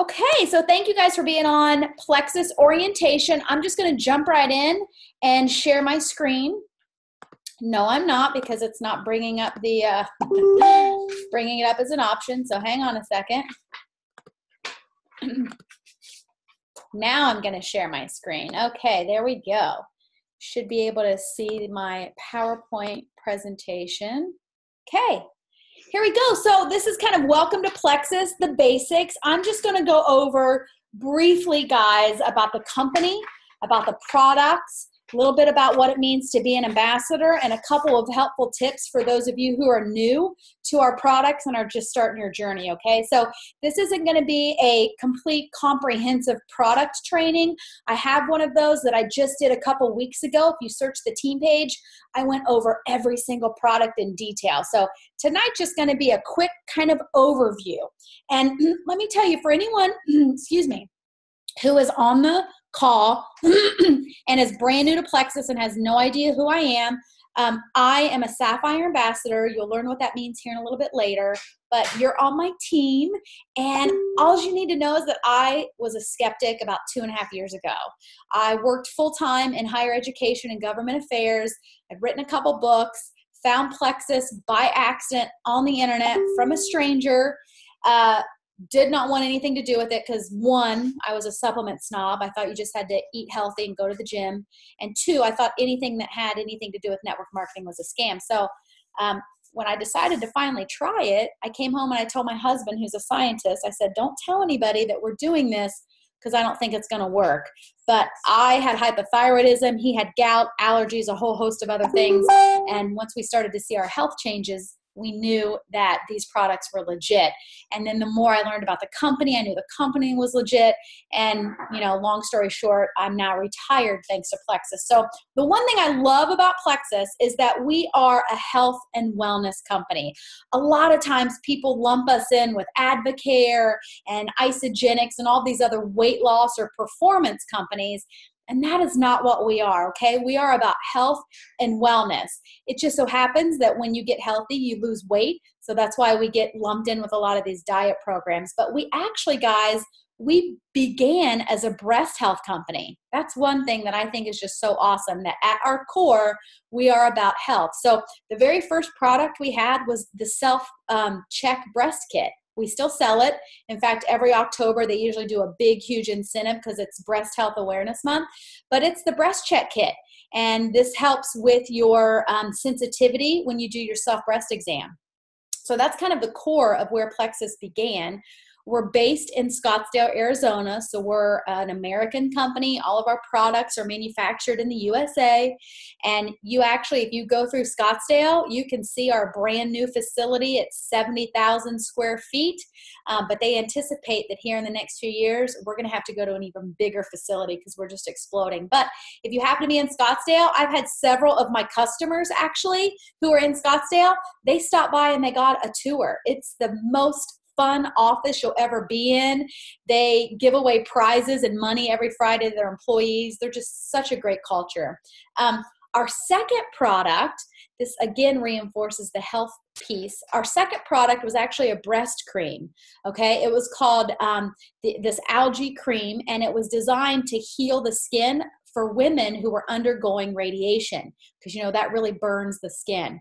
Okay, so thank you guys for being on Plexus Orientation. I'm just going to jump right in and share my screen. No, I'm not because it's not bringing up the uh, bringing it up as an option. So hang on a second. now I'm going to share my screen. Okay, there we go. Should be able to see my PowerPoint presentation. Okay, here we go. So this is kind of welcome to Plexus, the basics. I'm just going to go over briefly, guys, about the company, about the products, a little bit about what it means to be an ambassador, and a couple of helpful tips for those of you who are new to our products and are just starting your journey. Okay, so this isn't going to be a complete comprehensive product training. I have one of those that I just did a couple weeks ago. If you search the team page, I went over every single product in detail. So tonight's just going to be a quick kind of overview. And let me tell you, for anyone, excuse me, who is on the call and is brand new to Plexus and has no idea who I am, um, I am a Sapphire ambassador. You'll learn what that means here in a little bit later. But you're on my team, and all you need to know is that I was a skeptic about two and a half years ago. I worked full time in higher education and government affairs. I've written a couple books, found Plexus by accident on the internet from a stranger. Uh, did not want anything to do with it because one, I was a supplement snob. I thought you just had to eat healthy and go to the gym. And two, I thought anything that had anything to do with network marketing was a scam. So um, when I decided to finally try it, I came home and I told my husband, who's a scientist, I said, don't tell anybody that we're doing this because I don't think it's going to work. But I had hypothyroidism, he had gout, allergies, a whole host of other things. And once we started to see our health changes, we knew that these products were legit. And then the more I learned about the company, I knew the company was legit. And, you know, long story short, I'm now retired thanks to Plexus. So the one thing I love about Plexus is that we are a health and wellness company. A lot of times people lump us in with Advocare and Isagenix and all these other weight loss or performance companies. And that is not what we are, okay? We are about health and wellness. It just so happens that when you get healthy, you lose weight. So that's why we get lumped in with a lot of these diet programs. But we actually, guys, we began as a breast health company. That's one thing that I think is just so awesome that at our core, we are about health. So the very first product we had was the self um, check breast kit. We still sell it. In fact, every October they usually do a big, huge incentive because it's Breast Health Awareness Month. But it's the breast check kit. And this helps with your um, sensitivity when you do your self breast exam. So that's kind of the core of where Plexus began. We're based in Scottsdale, Arizona, so we're an American company. All of our products are manufactured in the USA. And you actually, if you go through Scottsdale, you can see our brand new facility. It's 70,000 square feet, um, but they anticipate that here in the next few years, we're going to have to go to an even bigger facility because we're just exploding. But if you happen to be in Scottsdale, I've had several of my customers actually who are in Scottsdale. They stopped by and they got a tour. It's the most fun office you'll ever be in. They give away prizes and money every Friday to their employees. They're just such a great culture. Um, our second product, this again reinforces the health piece. Our second product was actually a breast cream. Okay, it was called um, the, this algae cream, and it was designed to heal the skin for women who were undergoing radiation because you know that really burns the skin.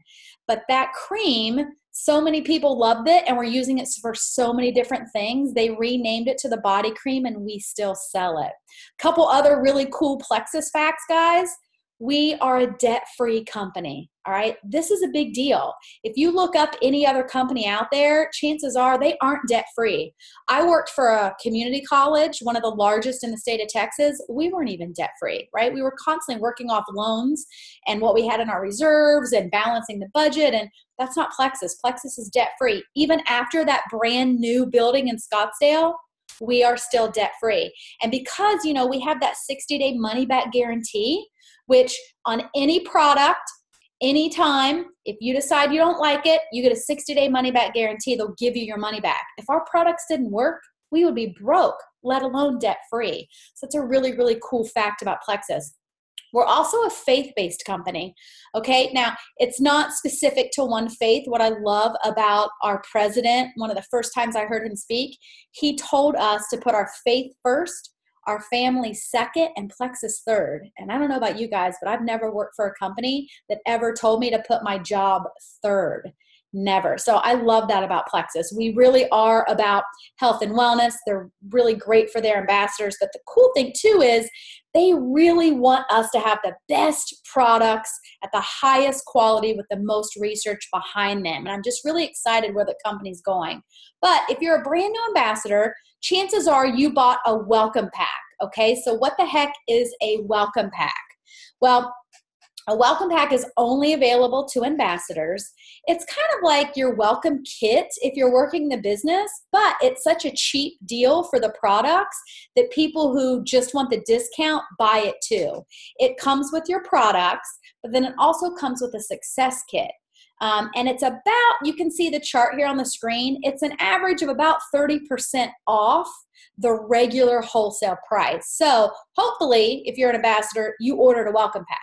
But that cream so many people loved it and were using it for so many different things. They renamed it to the body cream and we still sell it. Couple other really cool Plexus facts, guys. We are a debt free company. All right. This is a big deal. If you look up any other company out there, chances are they aren't debt free. I worked for a community college, one of the largest in the state of Texas. We weren't even debt free, right? We were constantly working off loans and what we had in our reserves and balancing the budget. And that's not Plexus. Plexus is debt free. Even after that brand new building in Scottsdale, we are still debt free. And because, you know, we have that 60 day money back guarantee, which on any product, anytime if you decide you don't like it you get a 60 day money back guarantee they'll give you your money back if our products didn't work we would be broke let alone debt free so it's a really really cool fact about plexus We're also a faith based company. Okay, now it's not specific to one faith. What I love about our president, one of the first times I heard him speak, he told us to put our faith first, our family second, and Plexus third. And I don't know about you guys, but I've never worked for a company that ever told me to put my job third. Never. So I love that about Plexus. We really are about health and wellness. They're really great for their ambassadors. But the cool thing too is they really want us to have the best products at the highest quality with the most research behind them. And I'm just really excited where the company's going. But if you're a brand new ambassador, chances are you bought a welcome pack. Okay, so what the heck is a welcome pack? Well, a welcome pack is only available to ambassadors. It's kind of like your welcome kit if you're working the business, but it's such a cheap deal for the products that people who just want the discount buy it too. It comes with your products, but then it also comes with a success kit. Um, and it's about, you can see the chart here on the screen, it's an average of about 30% off the regular wholesale price. So hopefully, if you're an ambassador, you ordered a welcome pack.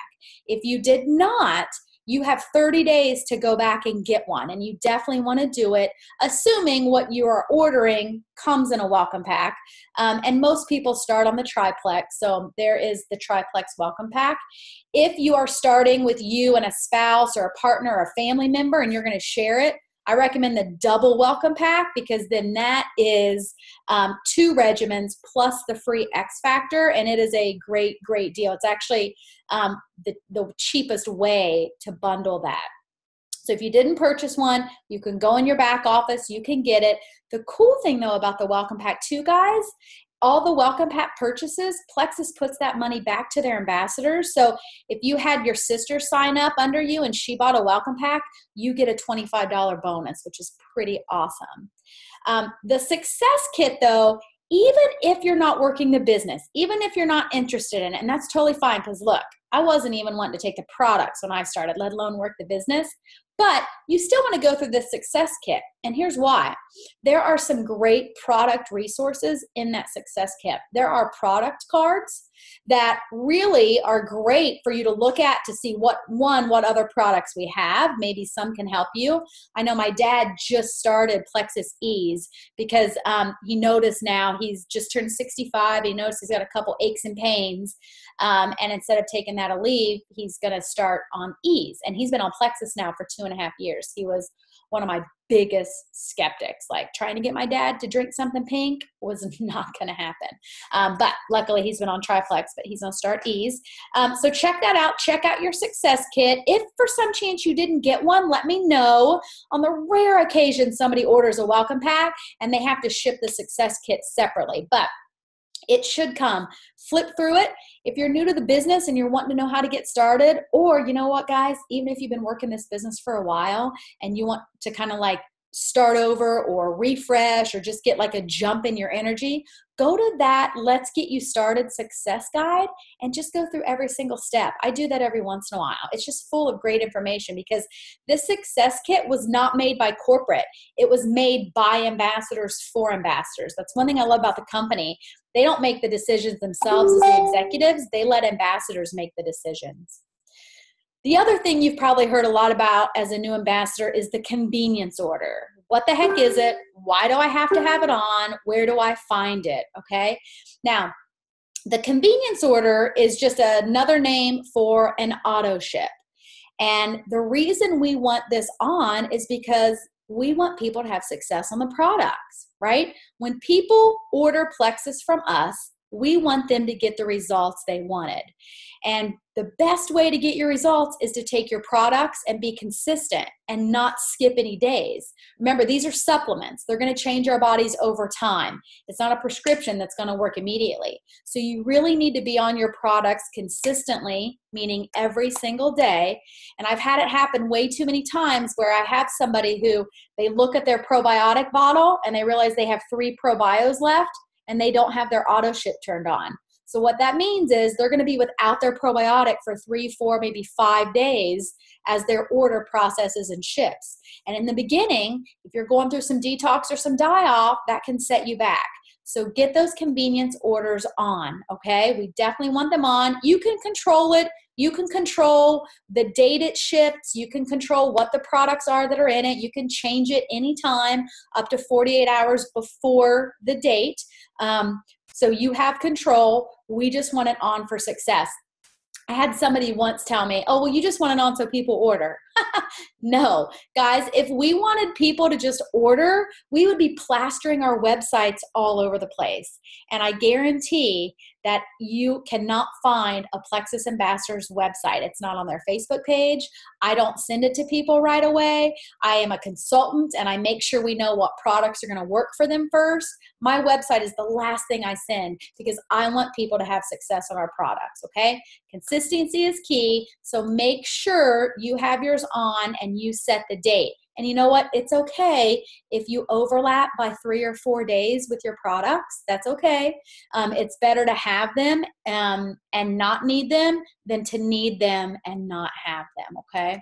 If you did not, you have 30 days to go back and get one. And you definitely want to do it, assuming what you are ordering comes in a welcome pack. Um, and most people start on the triplex. So there is the triplex welcome pack. If you are starting with you and a spouse or a partner or a family member and you're going to share it, I recommend the double welcome pack because then that is um, two regimens plus the free X Factor, and it is a great, great deal. It's actually um, the, the cheapest way to bundle that. So if you didn't purchase one, you can go in your back office, you can get it. The cool thing though about the welcome pack too, guys, all the welcome pack purchases, Plexus puts that money back to their ambassadors. So if you had your sister sign up under you and she bought a welcome pack, you get a $25 bonus, which is pretty awesome. Um, the success kit, though, even if you're not working the business, even if you're not interested in it, and that's totally fine because look, I wasn't even wanting to take the products when I started, let alone work the business. But you still want to go through this success kit. And here's why there are some great product resources in that success kit. There are product cards that really are great for you to look at to see what one, what other products we have. Maybe some can help you. I know my dad just started Plexus Ease because um, he noticed now he's just turned 65. He noticed he's got a couple aches and pains. Um, and instead of taking that Aleve, he's going to start on Ease. And he's been on Plexus now for two and a half years. He was one of my biggest skeptics. Like trying to get my dad to drink something pink was not going to happen. Um, but luckily, he's been on Triplex, but he's on start Ease. Um, so check that out. Check out your success kit. If for some chance you didn't get one, let me know. On the rare occasion somebody orders a welcome pack and they have to ship the success kit separately. But it should come. Flip through it. If you're new to the business and you're wanting to know how to get started, or you know what, guys, even if you've been working this business for a while and you want to kind of like start over or refresh or just get like a jump in your energy, go to that Let's Get You Started success guide and just go through every single step. I do that every once in a while. It's just full of great information because this success kit was not made by corporate, it was made by ambassadors for ambassadors. That's one thing I love about the company. They don't make the decisions themselves as the executives, they let ambassadors make the decisions. The other thing you've probably heard a lot about as a new ambassador is the convenience order. What the heck is it? Why do I have to have it on? Where do I find it? Okay. Now, the convenience order is just another name for an auto ship. And the reason we want this on is because we want people to have success on the products, right? When people order Plexus from us, we want them to get the results they wanted. And the best way to get your results is to take your products and be consistent and not skip any days. Remember, these are supplements. They're going to change our bodies over time. It's not a prescription that's going to work immediately. So you really need to be on your products consistently, meaning every single day. And I've had it happen way too many times where I have somebody who they look at their probiotic bottle and they realize they have three probios left and they don't have their auto ship turned on. So, what that means is they're going to be without their probiotic for three, four, maybe five days as their order processes and ships. And in the beginning, if you're going through some detox or some die off, that can set you back. So get those convenience orders on, okay? We definitely want them on. You can control it. You can control the date it ships. You can control what the products are that are in it. You can change it anytime up to 48 hours before the date. Um, so you have control. We just want it on for success. I had somebody once tell me, oh, well, you just want it on so people order. no, guys, if we wanted people to just order, we would be plastering our websites all over the place. And I guarantee that you cannot find a Plexus Ambassador's website. It's not on their Facebook page. I don't send it to people right away. I am a consultant and I make sure we know what products are going to work for them first. My website is the last thing I send because I want people to have success on our products, okay? Consistency is key. So make sure you have yours on and you set the date. And you know what? It's okay if you overlap by three or four days with your products. That's okay. Um, it's better to have them um, and not need them than to need them and not have them. Okay.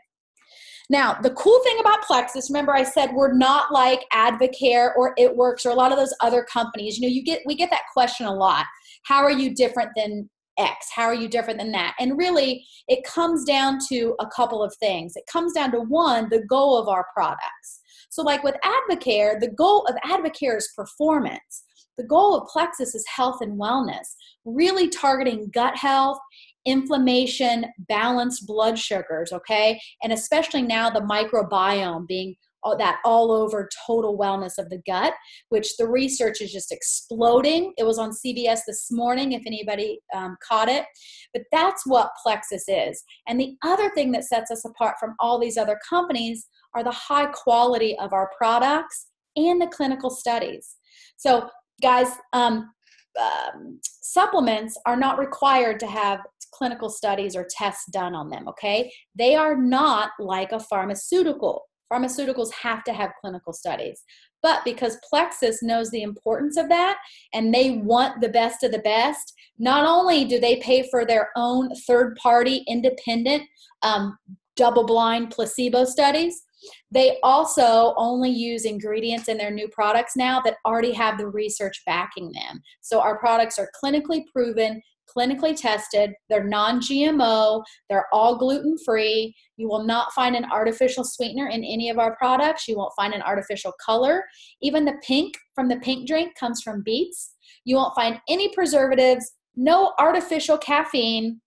Now, the cool thing about Plexus, remember I said we're not like Advocare or It Works or a lot of those other companies. You know, you get we get that question a lot. How are you different than X? How are you different than that? And really, it comes down to a couple of things. It comes down to one, the goal of our products. So, like with Advocare, the goal of Advocare is performance. The goal of Plexus is health and wellness, really targeting gut health, inflammation, balanced blood sugars, okay? And especially now the microbiome being that all over total wellness of the gut, which the research is just exploding. It was on CBS this morning, if anybody um, caught it. But that's what Plexus is. And the other thing that sets us apart from all these other companies are the high quality of our products and the clinical studies. So, guys, um, um, supplements are not required to have clinical studies or tests done on them, okay? They are not like a pharmaceutical. Pharmaceuticals have to have clinical studies. But because Plexus knows the importance of that and they want the best of the best, not only do they pay for their own third party independent um, double blind placebo studies, they also only use ingredients in their new products now that already have the research backing them. So our products are clinically proven clinically tested. They're non GMO, they're all gluten free. You will not find an artificial sweetener in any of our products. You won't find an artificial color. Even the pink from the pink drink comes from beets. You won't find any preservatives, no artificial caffeine,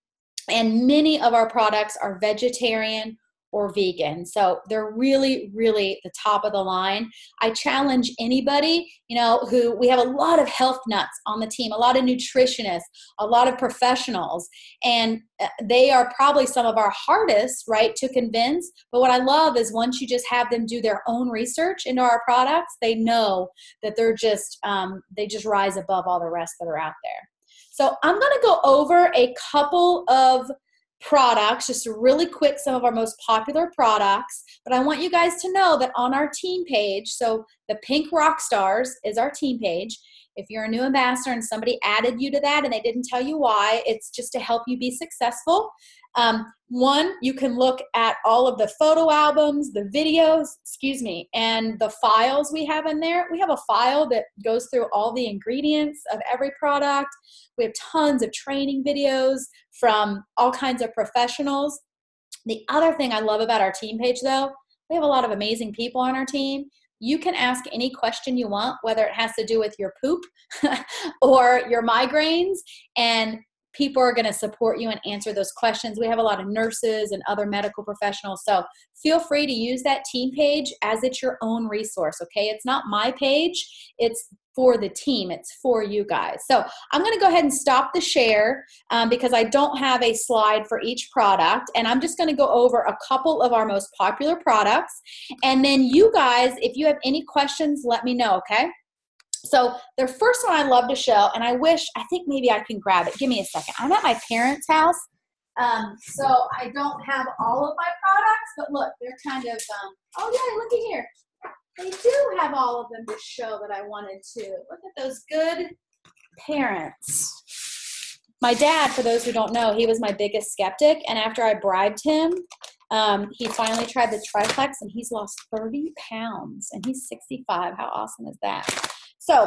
and many of our products are vegetarian or vegan. So they're really, really the top of the line. I challenge anybody, you know, who we have a lot of health nuts on the team, a lot of nutritionists, a lot of professionals, and uh, they are probably some of our hardest, right, to convince. But what I love is once you just have them do their own research into our products, they know that they're just, um, they just rise above all the rest that are out there. So I'm going to go over a couple of products, just really quick, some of our most popular products. But I want you guys to know that on our team page, so the Pink Rock Stars is our team page. If you're a new ambassador and somebody added you to that and they didn't tell you why, it's just to help you be successful. Um, one, you can look at all of the photo albums, the videos, excuse me, and the files we have in there. We have a file that goes through all the ingredients of every product. We have tons of training videos from all kinds of professionals. The other thing I love about our team page, though, we have a lot of amazing people on our team. You can ask any question you want, whether it has to do with your poop or your migraines, and people are going to support you and answer those questions. We have a lot of nurses and other medical professionals. So feel free to use that team page as it's your own resource, okay? It's not my page, it's for the team, it's for you guys. So I'm going to go ahead and stop the share um, because I don't have a slide for each product. And I'm just going to go over a couple of our most popular products. And then you guys, if you have any questions, let me know, okay? So the first one I love to show, and I wish, I think maybe I can grab it. Give me a second. I'm at my parents' house, um, so I don't have all of my products, but look, they're kind of, um, oh yeah, look at here. They do have all of them to show that I wanted to. Look at those good parents. my dad, for those who don't know, he was my biggest skeptic. And after I bribed him, um, he finally tried the triplex and he's lost 30 pounds and he's 65. How awesome is that? So,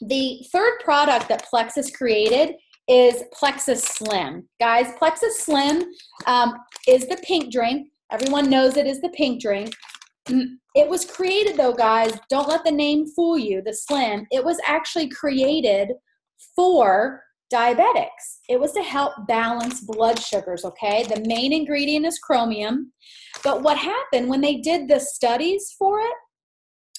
the third product that Plexus created is Plexus Slim. Guys, Plexus Slim um, is the pink drink. Everyone knows it is the pink drink. It was created, though, guys, don't let the name fool you, the Slim. It was actually created for diabetics. It was to help balance blood sugars, okay? The main ingredient is chromium. But what happened when they did the studies for it,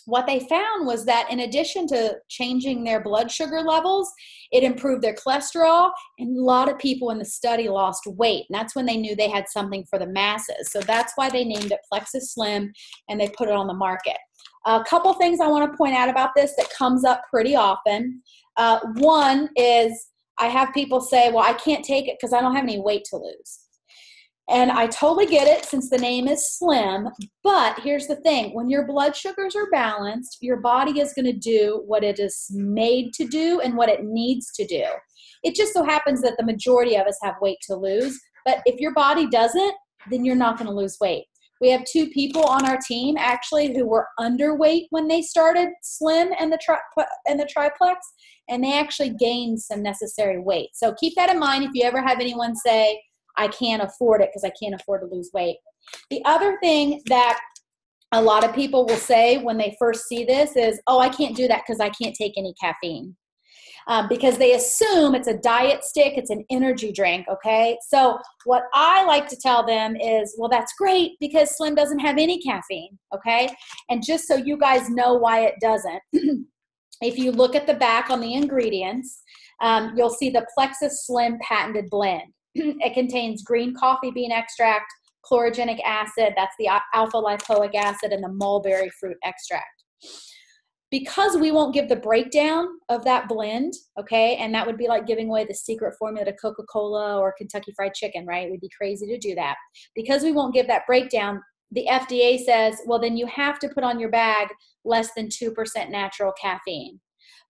what they found was that in addition to changing their blood sugar levels, it improved their cholesterol, and a lot of people in the study lost weight. And that's when they knew they had something for the masses. So that's why they named it Plexus Slim and they put it on the market. A couple things I want to point out about this that comes up pretty often. Uh, one is I have people say, Well, I can't take it because I don't have any weight to lose. And I totally get it since the name is slim. But here's the thing when your blood sugars are balanced, your body is going to do what it is made to do and what it needs to do. It just so happens that the majority of us have weight to lose. But if your body doesn't, then you're not going to lose weight. We have two people on our team actually who were underweight when they started Slim and the tri- and the triplex, and they actually gained some necessary weight. So keep that in mind if you ever have anyone say, I can't afford it because I can't afford to lose weight. The other thing that a lot of people will say when they first see this is, oh, I can't do that because I can't take any caffeine. Um, because they assume it's a diet stick, it's an energy drink, okay? So, what I like to tell them is, well, that's great because Slim doesn't have any caffeine, okay? And just so you guys know why it doesn't, if you look at the back on the ingredients, um, you'll see the Plexus Slim patented blend. it contains green coffee bean extract, chlorogenic acid, that's the alpha lipoic acid, and the mulberry fruit extract. Because we won't give the breakdown of that blend, okay, and that would be like giving away the secret formula to Coca Cola or Kentucky Fried Chicken, right? We'd be crazy to do that. Because we won't give that breakdown, the FDA says, well, then you have to put on your bag less than 2% natural caffeine.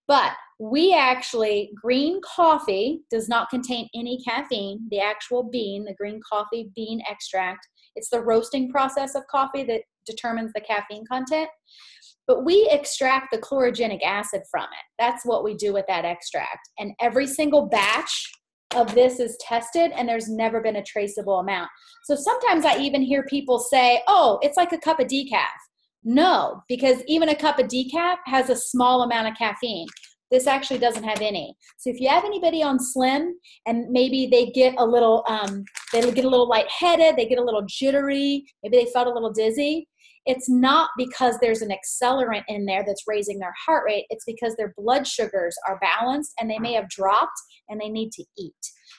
But we actually, green coffee does not contain any caffeine, the actual bean, the green coffee bean extract. It's the roasting process of coffee that determines the caffeine content. But we extract the chlorogenic acid from it. That's what we do with that extract. And every single batch of this is tested and there's never been a traceable amount. So sometimes I even hear people say, oh, it's like a cup of decaf. No, because even a cup of decaf has a small amount of caffeine. This actually doesn't have any. So if you have anybody on slim and maybe they get a little, um, they get a little lightheaded, they get a little jittery, maybe they felt a little dizzy, it's not because there's an accelerant in there that's raising their heart rate. It's because their blood sugars are balanced and they may have dropped and they need to eat.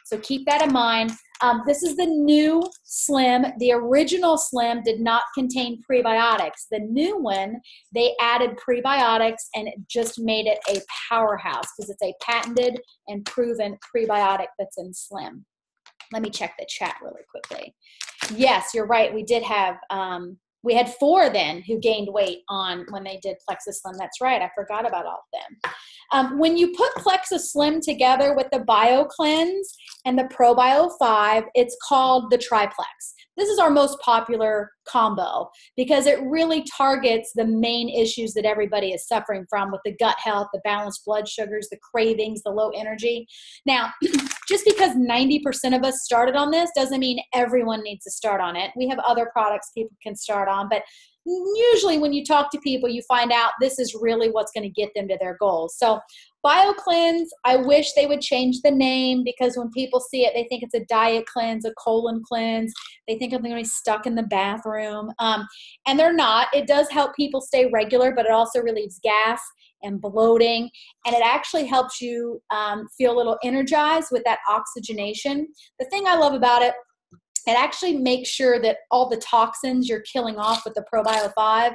So keep that in mind. Um, this is the new Slim. The original Slim did not contain prebiotics. The new one, they added prebiotics and it just made it a powerhouse because it's a patented and proven prebiotic that's in Slim. Let me check the chat really quickly. Yes, you're right. We did have um, we had four then who gained weight on when they did Plexus Slim. That's right. I forgot about all of them. Um, when you put Plexus Slim together with the Bio Cleanse and the ProBio 5, it's called the Triplex. This is our most popular combo because it really targets the main issues that everybody is suffering from with the gut health, the balanced blood sugars, the cravings, the low energy. Now, just because 90% of us started on this doesn't mean everyone needs to start on it. We have other products people can start on, but usually when you talk to people you find out this is really what's going to get them to their goals. So biocleanse i wish they would change the name because when people see it they think it's a diet cleanse a colon cleanse. They think i'm going to be stuck in the bathroom. Um, and they're not. It does help people stay regular but it also relieves gas and bloating. And it actually helps you um, feel a little energized with that oxygenation. The thing i love about it it actually makes sure that all the toxins you're killing off with the probio 5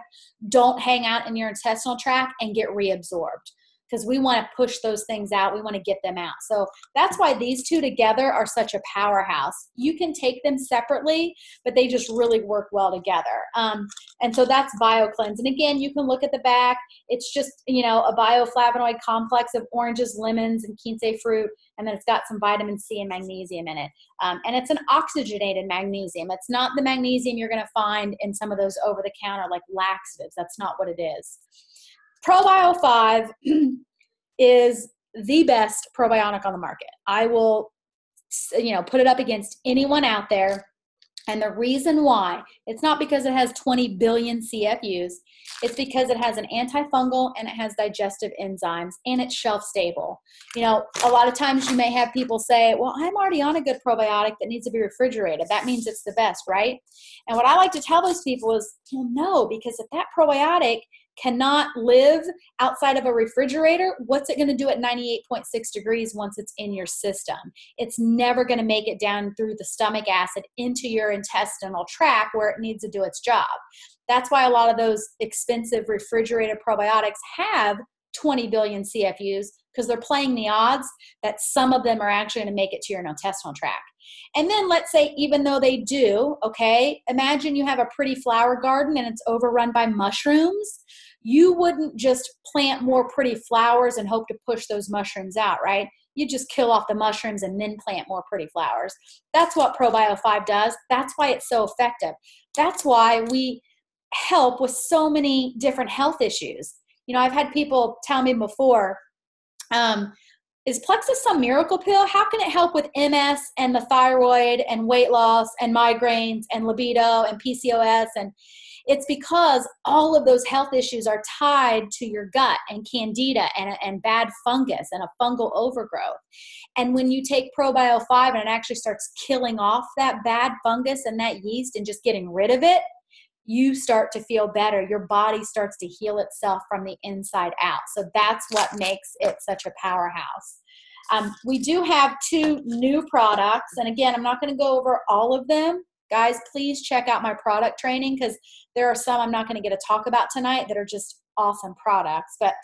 don't hang out in your intestinal tract and get reabsorbed because we want to push those things out. We want to get them out. So that's why these two together are such a powerhouse. You can take them separately, but they just really work well together. Um, and so that's BioCleanse. And again, you can look at the back. It's just, you know, a bioflavonoid complex of oranges, lemons, and quince fruit. And then it's got some vitamin C and magnesium in it. Um, and it's an oxygenated magnesium. It's not the magnesium you're going to find in some of those over the counter like laxatives. That's not what it is. ProBio 5 is the best probiotic on the market. I will you know put it up against anyone out there and the reason why it's not because it has 20 billion CFUs it's because it has an antifungal and it has digestive enzymes and it's shelf stable. You know, a lot of times you may have people say, Well, I'm already on a good probiotic that needs to be refrigerated. That means it's the best, right? And what I like to tell those people is, Well, no, because if that probiotic cannot live outside of a refrigerator, what's it going to do at 98.6 degrees once it's in your system? It's never going to make it down through the stomach acid into your intestinal tract where it needs to do its job. That's why a lot of those expensive refrigerated probiotics have 20 billion CFUs because they're playing the odds that some of them are actually going to make it to your intestinal tract. And then let's say, even though they do, okay, imagine you have a pretty flower garden and it's overrun by mushrooms you wouldn't just plant more pretty flowers and hope to push those mushrooms out, right? You just kill off the mushrooms and then plant more pretty flowers. That's what ProBio 5 does. That's why it's so effective. That's why we help with so many different health issues. You know, I've had people tell me before, um, is Plexus some miracle pill? How can it help with MS and the thyroid and weight loss and migraines and libido and PCOS and it's because all of those health issues are tied to your gut and candida and, and bad fungus and a fungal overgrowth. And when you take ProBio 5 and it actually starts killing off that bad fungus and that yeast and just getting rid of it, you start to feel better. Your body starts to heal itself from the inside out. So that's what makes it such a powerhouse. Um, we do have two new products. And again, I'm not going to go over all of them guys please check out my product training because there are some i'm not going to get to talk about tonight that are just awesome products. But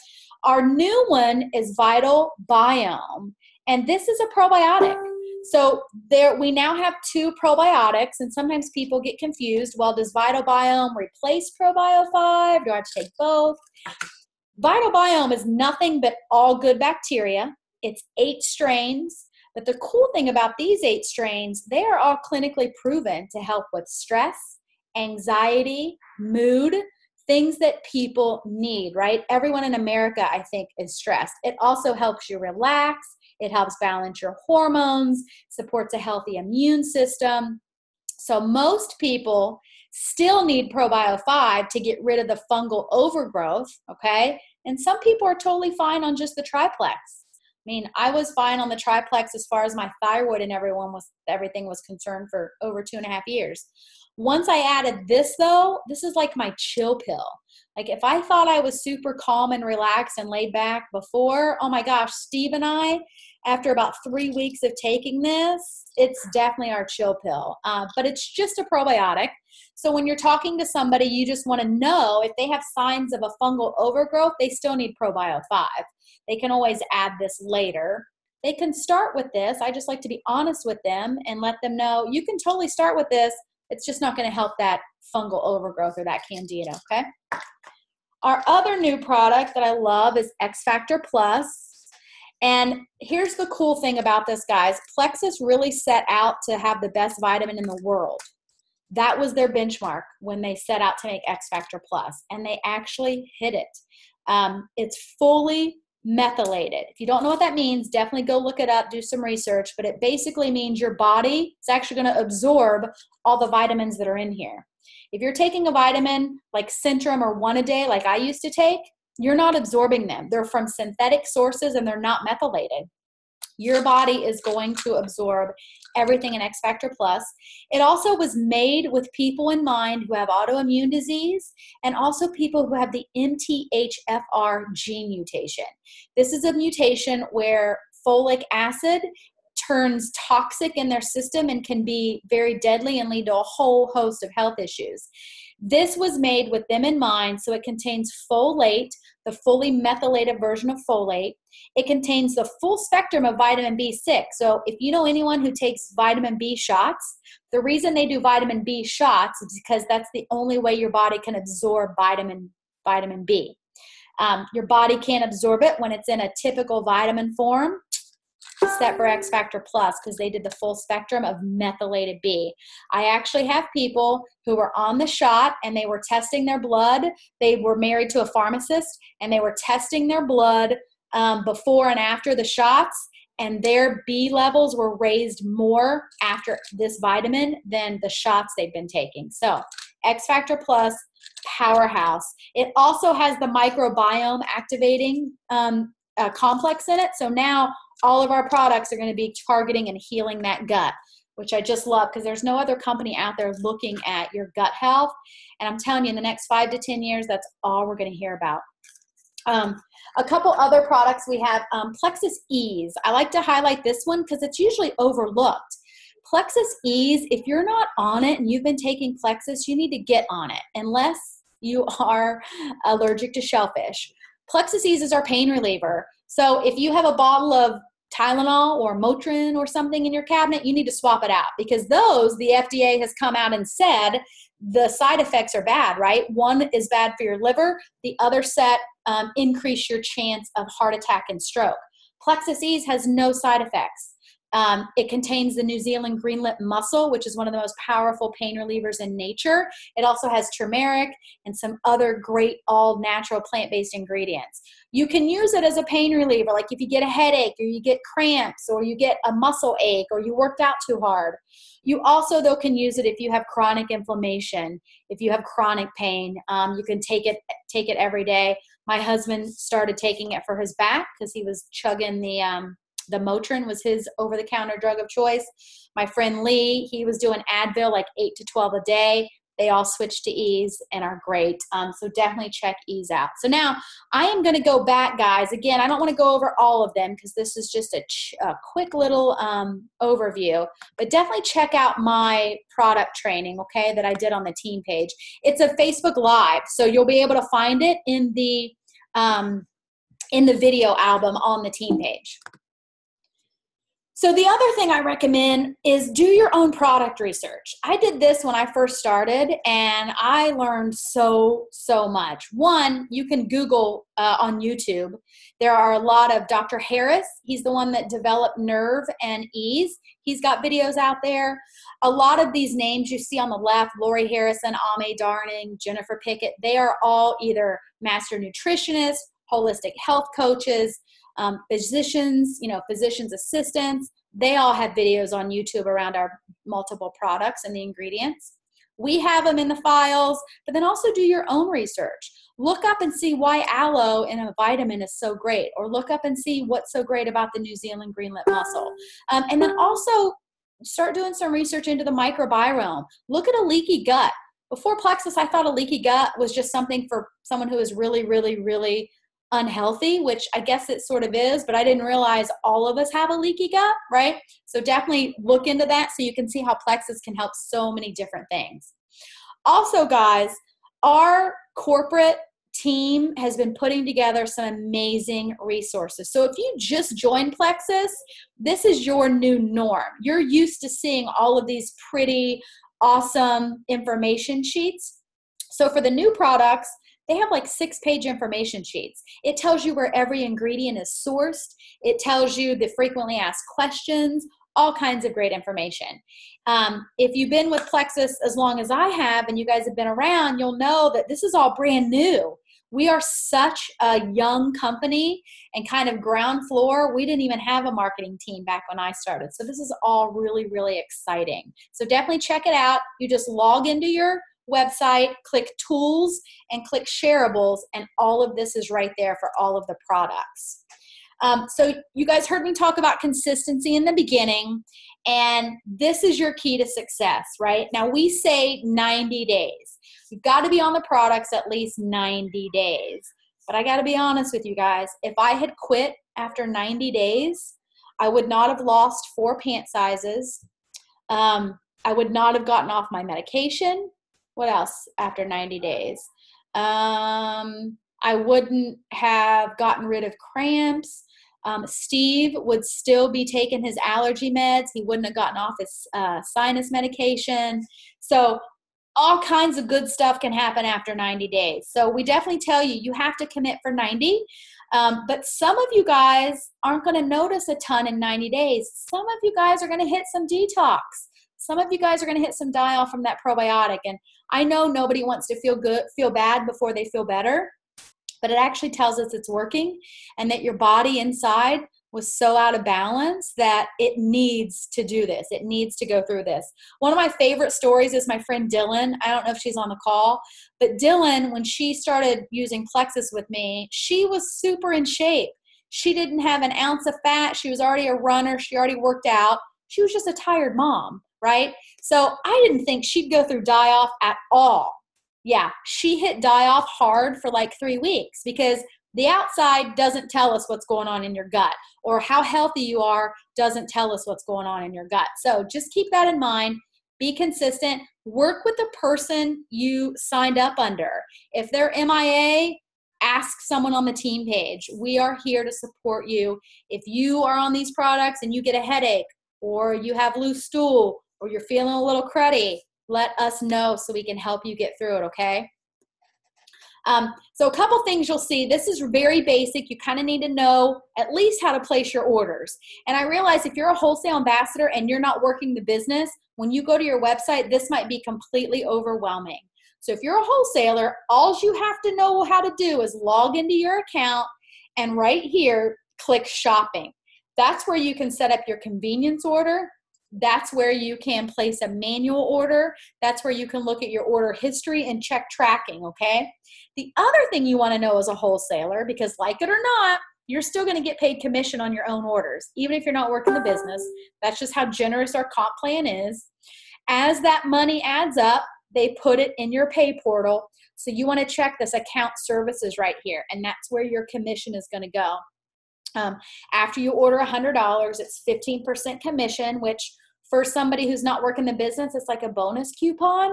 our new one is vital biome and this is a probiotic. So there we now have two probiotics and sometimes people get confused well does vital biome replace probio 5 do i have to take both? Vital biome is nothing but all good bacteria. It's eight strains but the cool thing about these eight strains, they are all clinically proven to help with stress, anxiety, mood, things that people need, right? Everyone in America, I think, is stressed. It also helps you relax, it helps balance your hormones, supports a healthy immune system. So, most people still need ProBio 5 to get rid of the fungal overgrowth, okay? And some people are totally fine on just the triplex. I mean, I was fine on the triplex as far as my thyroid and everyone was everything was concerned for over two and a half years. Once I added this though, this is like my chill pill. Like if I thought I was super calm and relaxed and laid back before, oh my gosh, Steve and I, after about three weeks of taking this, it's definitely our chill pill. Uh, but it's just a probiotic. So when you're talking to somebody, you just want to know if they have signs of a fungal overgrowth, they still need ProBio 5. They can always add this later. They can start with this. I just like to be honest with them and let them know you can totally start with this. It's just not going to help that fungal overgrowth or that candida, okay? Our other new product that I love is X Factor Plus. And here's the cool thing about this, guys Plexus really set out to have the best vitamin in the world. That was their benchmark when they set out to make X Factor Plus, and they actually hit it. Um, it's fully methylated. If you don't know what that means, definitely go look it up, do some research. But it basically means your body is actually going to absorb all the vitamins that are in here. If you're taking a vitamin like Centrum or one a day, like I used to take, you're not absorbing them. They're from synthetic sources and they're not methylated. Your body is going to absorb everything in X Factor Plus. It also was made with people in mind who have autoimmune disease and also people who have the MTHFR gene mutation. This is a mutation where folic acid turns toxic in their system and can be very deadly and lead to a whole host of health issues. This was made with them in mind, so it contains folate, the fully methylated version of folate. It contains the full spectrum of vitamin B6. So, if you know anyone who takes vitamin B shots, the reason they do vitamin B shots is because that's the only way your body can absorb vitamin vitamin B. Um, your body can't absorb it when it's in a typical vitamin form except for X Factor Plus because they did the full spectrum of methylated B. I actually have people who were on the shot and they were testing their blood. They were married to a pharmacist and they were testing their blood um, before and after the shots, and their B levels were raised more after this vitamin than the shots they've been taking. So, X Factor Plus powerhouse. It also has the microbiome activating um, uh, complex in it. So now all of our products are going to be targeting and healing that gut, which I just love because there's no other company out there looking at your gut health. And I'm telling you, in the next five to 10 years, that's all we're going to hear about. Um, a couple other products we have um, Plexus Ease. I like to highlight this one because it's usually overlooked. Plexus Ease, if you're not on it and you've been taking Plexus, you need to get on it unless you are allergic to shellfish. Plexus Ease is our pain reliever. So if you have a bottle of Tylenol or Motrin or something in your cabinet, you need to swap it out because those, the FDA has come out and said the side effects are bad, right? One is bad for your liver, the other set um, increase your chance of heart attack and stroke. Plexus Ease has no side effects. Um, it contains the New Zealand greenlip mussel, which is one of the most powerful pain relievers in nature. It also has turmeric and some other great all natural plant based ingredients. You can use it as a pain reliever, like if you get a headache or you get cramps or you get a muscle ache or you worked out too hard. You also, though, can use it if you have chronic inflammation, if you have chronic pain. Um, you can take it take it every day. My husband started taking it for his back because he was chugging the um, the Motrin was his over the counter drug of choice. My friend Lee, he was doing Advil like 8 to 12 a day. They all switched to Ease and are great. Um, so definitely check Ease out. So now I am going to go back, guys. Again, I don't want to go over all of them because this is just a, ch- a quick little um, overview, but definitely check out my product training, okay, that I did on the team page. It's a Facebook Live, so you'll be able to find it in the um, in the video album on the team page. So, the other thing I recommend is do your own product research. I did this when I first started and I learned so, so much. One, you can Google uh, on YouTube. There are a lot of Dr. Harris, he's the one that developed Nerve and Ease. He's got videos out there. A lot of these names you see on the left Lori Harrison, Ame Darning, Jennifer Pickett they are all either master nutritionists, holistic health coaches um, physicians, you know, physicians assistants, they all have videos on YouTube around our multiple products and the ingredients. We have them in the files, but then also do your own research. Look up and see why aloe in a vitamin is so great, or look up and see what's so great about the New Zealand greenlip mussel. Um, and then also start doing some research into the microbiome. Look at a leaky gut. Before Plexus, I thought a leaky gut was just something for someone who is really, really, really unhealthy, which I guess it sort of is, but I didn't realize all of us have a leaky gut, right? So definitely look into that so you can see how Plexus can help so many different things. Also, guys, our corporate team has been putting together some amazing resources. So if you just joined Plexus, this is your new norm. You're used to seeing all of these pretty awesome information sheets. So for the new products, they have like six page information sheets. It tells you where every ingredient is sourced, it tells you the frequently asked questions, all kinds of great information. Um, if you've been with Plexus as long as I have and you guys have been around, you'll know that this is all brand new. We are such a young company and kind of ground floor. We didn't even have a marketing team back when I started. So this is all really, really exciting. So definitely check it out. You just log into your website, click tools, and click shareables, and all of this is right there for all of the products. Um, so, you guys heard me talk about consistency in the beginning, and this is your key to success, right? Now, we say 90 days. You've got to be on the products at least 90 days. But I got to be honest with you guys, if I had quit after 90 days, I would not have lost four pant sizes. Um, I would not have gotten off my medication. What else after 90 days? Um, I wouldn't have gotten rid of cramps. Um, Steve would still be taking his allergy meds. He wouldn't have gotten off his uh, sinus medication. So, all kinds of good stuff can happen after 90 days. So, we definitely tell you, you have to commit for 90. Um, but some of you guys aren't going to notice a ton in 90 days. Some of you guys are going to hit some detox. Some of you guys are going to hit some die off from that probiotic. And I know nobody wants to feel good, feel bad before they feel better but it actually tells us it's working and that your body inside was so out of balance that it needs to do this. It needs to go through this. One of my favorite stories is my friend Dylan. I don't know if she's on the call, but Dylan, when she started using Plexus with me, she was super in shape. She didn't have an ounce of fat. She was already a runner. She already worked out. She was just a tired mom, right? So I didn't think she'd go through die off at all yeah, she hit die off hard for like three weeks because the outside doesn't tell us what's going on in your gut or how healthy you are doesn't tell us what's going on in your gut. So just keep that in mind. Be consistent. Work with the person you signed up under. If they're MIA, ask someone on the team page. We are here to support you. If you are on these products and you get a headache or you have loose stool or you're feeling a little cruddy, let us know so we can help you get through it, okay? Um, so a couple things you'll see. This is very basic. You kind of need to know at least how to place your orders. And I realize if you're a wholesale ambassador and you're not working the business, when you go to your website, this might be completely overwhelming. So if you're a wholesaler, all you have to know how to do is log into your account and right here, click shopping. That's where you can set up your convenience order that's where you can place a manual order. That's where you can look at your order history and check tracking, okay? The other thing you want to know as a wholesaler, because like it or not, you're still going to get paid commission on your own orders, even if you're not working the business. That's just how generous our comp plan is. As that money adds up, they put it in your pay portal. So you want to check this account services right here, and that's where your commission is going to go. Um, after you order $100, it's 15% commission, which for somebody who's not working the business, it's like a bonus coupon.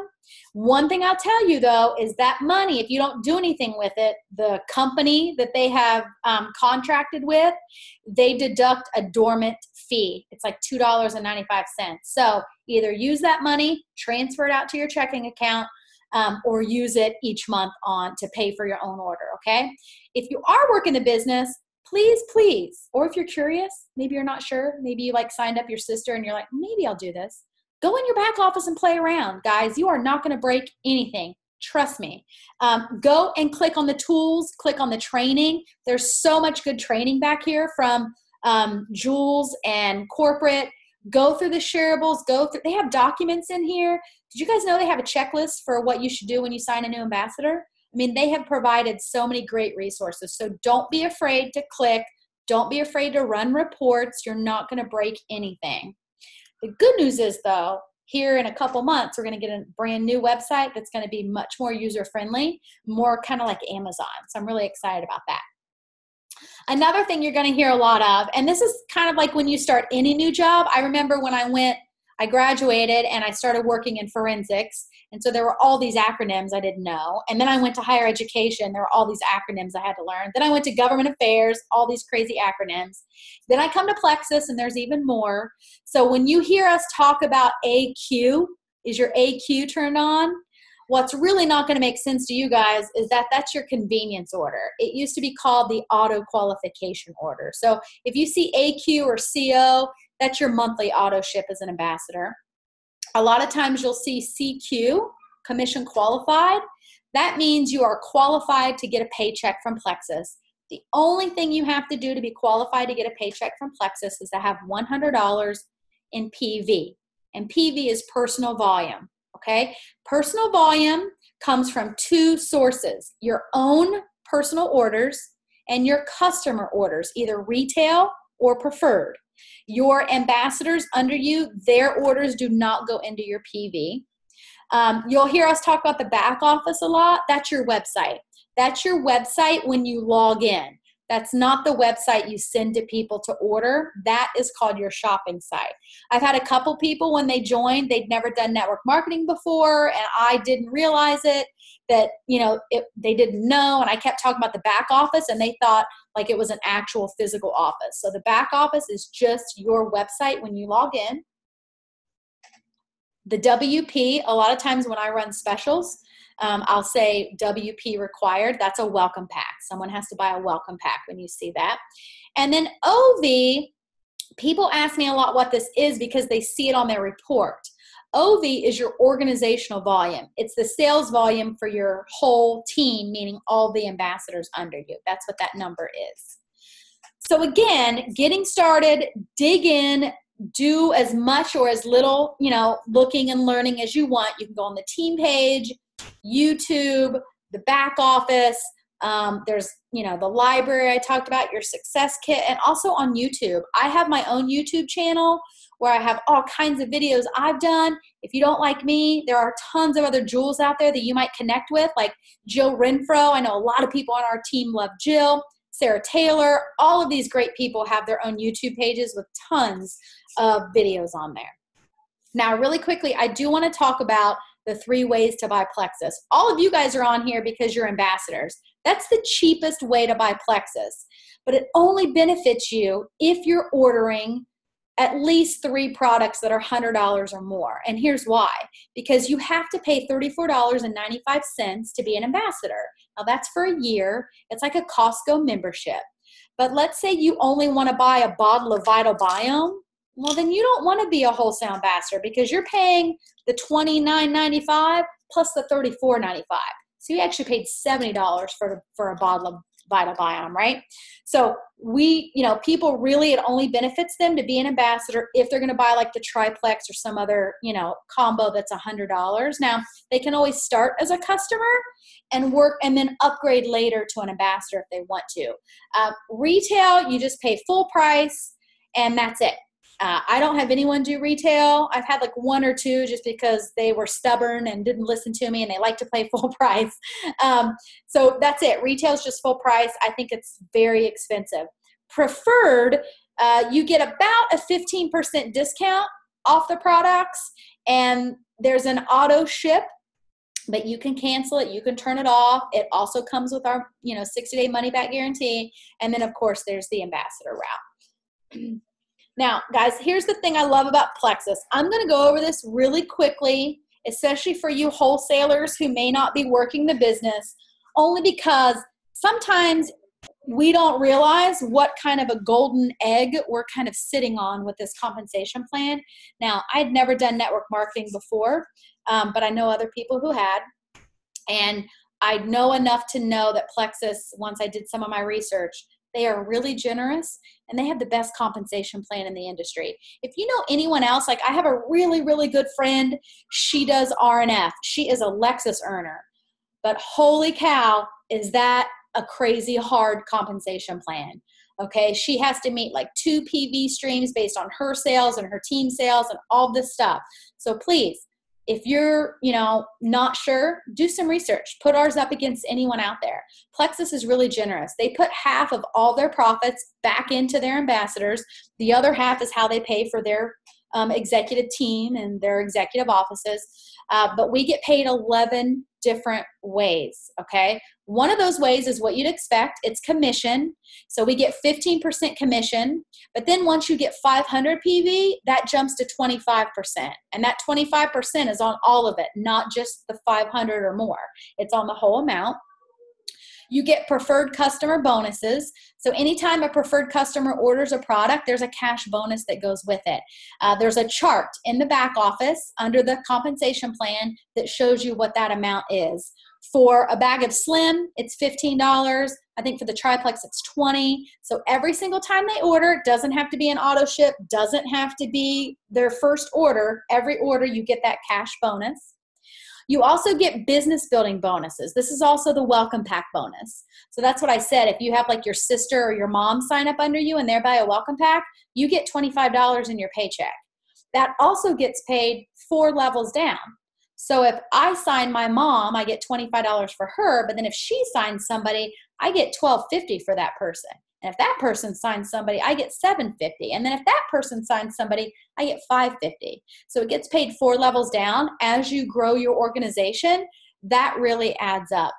One thing I'll tell you though is that money, if you don't do anything with it, the company that they have um, contracted with, they deduct a dormant fee. It's like $2.95. So either use that money, transfer it out to your checking account, um, or use it each month on to pay for your own order. Okay. If you are working the business, please, please, or if you're curious, maybe you're not sure, maybe you like signed up your sister and you're like, maybe I'll do this. Go in your back office and play around, guys. You are not going to break anything. Trust me. Um, go and click on the tools, click on the training. There's so much good training back here from um, Jewels and corporate. Go through the shareables, go through, they have documents in here. Did you guys know they have a checklist for what you should do when you sign a new ambassador? I mean, they have provided so many great resources. So don't be afraid to click. Don't be afraid to run reports. You're not going to break anything. The good news is, though, here in a couple months, we're going to get a brand new website that's going to be much more user friendly, more kind of like Amazon. So I'm really excited about that. Another thing you're going to hear a lot of, and this is kind of like when you start any new job. I remember when I went I graduated and I started working in forensics. And so there were all these acronyms I didn't know. And then I went to higher education. There were all these acronyms I had to learn. Then I went to government affairs, all these crazy acronyms. Then I come to Plexus and there's even more. So when you hear us talk about AQ, is your AQ turned on? What's really not going to make sense to you guys is that that's your convenience order. It used to be called the auto qualification order. So if you see AQ or CO, that's your monthly auto ship as an ambassador. A lot of times you'll see CQ, commission qualified. That means you are qualified to get a paycheck from Plexus. The only thing you have to do to be qualified to get a paycheck from Plexus is to have $100 in PV. And PV is personal volume. Okay? Personal volume comes from two sources your own personal orders and your customer orders, either retail or preferred. Your ambassadors under you, their orders do not go into your PV. Um, you'll hear us talk about the back office a lot. That's your website. That's your website when you log in. That's not the website you send to people to order. That is called your shopping site. I've had a couple people when they joined, they'd never done network marketing before, and I didn't realize it that you know it, they didn't know and i kept talking about the back office and they thought like it was an actual physical office so the back office is just your website when you log in the wp a lot of times when i run specials um, I'll say WP required. That's a welcome pack. Someone has to buy a welcome pack when you see that. And then OV, people ask me a lot what this is because they see it on their report. OV is your organizational volume. It's the sales volume for your whole team, meaning all the ambassadors under you. That's what that number is. So, again, getting started, dig in, do as much or as little, you know, looking and learning as you want. You can go on the team page, YouTube, the back office. Um, there's, you know, the library I talked about, your success kit, and also on YouTube. I have my own YouTube channel where I have all kinds of videos I've done. If you don't like me, there are tons of other Jewels out there that you might connect with, like Jill Renfro. I know a lot of people on our team love Jill. Sarah Taylor, all of these great people have their own YouTube pages with tons of videos on there. Now, really quickly, I do want to talk about the three ways to buy Plexus. All of you guys are on here because you're ambassadors. That's the cheapest way to buy Plexus, but it only benefits you if you're ordering at least three products that are $100 or more. And here's why because you have to pay $34.95 to be an ambassador. Now, that's for a year, it's like a Costco membership. But let's say you only want to buy a bottle of Vital Biome. Well, then you don't want to be a wholesale ambassador because you're paying the $29.95 plus the $34.95. So you actually paid $70 for, for a bottle of Vital Biome, right? So we, you know, people really, it only benefits them to be an ambassador if they're going to buy like the triplex or some other, you know, combo that's a $100. Now, they can always start as a customer and work and then upgrade later to an ambassador if they want to. Uh, retail, you just pay full price and that's it. Uh, I don't have anyone do retail. I've had like one or two just because they were stubborn and didn't listen to me and they like to pay full price. Um, so that's it. Retail is just full price. I think it's very expensive. Preferred, uh, you get about a 15% discount off the products and there's an auto ship but you can cancel it you can turn it off it also comes with our you know 60 day money back guarantee and then of course there's the ambassador route Now, guys, here's the thing I love about Plexus. I'm going to go over this really quickly, especially for you wholesalers who may not be working the business, only because sometimes we don't realize what kind of a golden egg we're kind of sitting on with this compensation plan. Now, I'd never done network marketing before, um, but I know other people who had. And I know enough to know that Plexus, once I did some of my research, they are really generous and they have the best compensation plan in the industry. If you know anyone else, like I have a really, really good friend, she does RNF. She is a Lexus earner. But holy cow, is that a crazy hard compensation plan? Okay, she has to meet like two PV streams based on her sales and her team sales and all this stuff. So please, if you're you know not sure do some research. Put ours up against anyone out there. Plexus is really generous. They put half of all their profits back into their ambassadors. The other half is how they pay for their um, executive team and their executive offices. Uh, but we get paid 11 different ways okay one of those ways is what you'd expect it's commission so we get 15% commission but then once you get 500 pv that jumps to 25% and that 25% is on all of it not just the 500 or more it's on the whole amount you get preferred customer bonuses. So, anytime a preferred customer orders a product, there's a cash bonus that goes with it. Uh, there's a chart in the back office under the compensation plan that shows you what that amount is. For a bag of Slim, it's $15. I think for the triplex, it's 20. So every single time they order, doesn't have to be an auto ship, doesn't have to be their first order. Every order, you get that cash bonus. You also get business building bonuses. This is also the welcome pack bonus. So that's what I said. If you have like your sister or your mom sign up under you and they're buy a welcome pack, you get $25 in your paycheck. That also gets paid four levels down. So if I sign my mom, I get $25 for her, but then if she signs somebody, I get $12.50 for that person. And if that person signs somebody, I get 750. And then if that person signs somebody, I get 550. So it gets paid four levels down as you grow your organization. That really adds up.